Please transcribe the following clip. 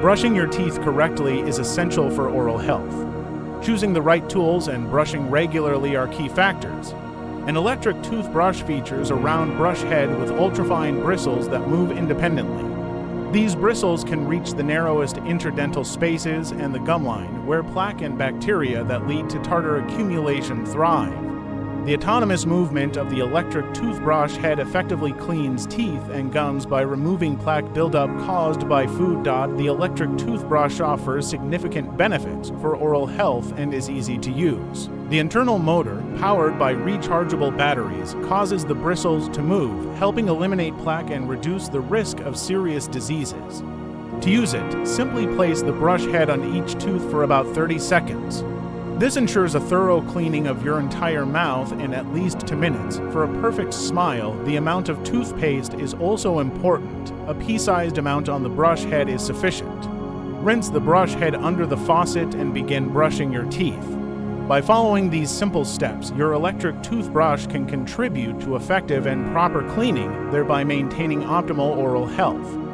Brushing your teeth correctly is essential for oral health. Choosing the right tools and brushing regularly are key factors. An electric toothbrush features a round brush head with ultrafine bristles that move independently. These bristles can reach the narrowest interdental spaces and the gum line, where plaque and bacteria that lead to tartar accumulation thrive. The autonomous movement of the electric toothbrush head effectively cleans teeth and gums by removing plaque buildup caused by food. The electric toothbrush offers significant benefits for oral health and is easy to use. The internal motor, powered by rechargeable batteries, causes the bristles to move, helping eliminate plaque and reduce the risk of serious diseases. To use it, simply place the brush head on each tooth for about 30 seconds. This ensures a thorough cleaning of your entire mouth in at least two minutes. For a perfect smile, the amount of toothpaste is also important. A pea-sized amount on the brush head is sufficient. Rinse the brush head under the faucet and begin brushing your teeth. By following these simple steps, your electric toothbrush can contribute to effective and proper cleaning, thereby maintaining optimal oral health.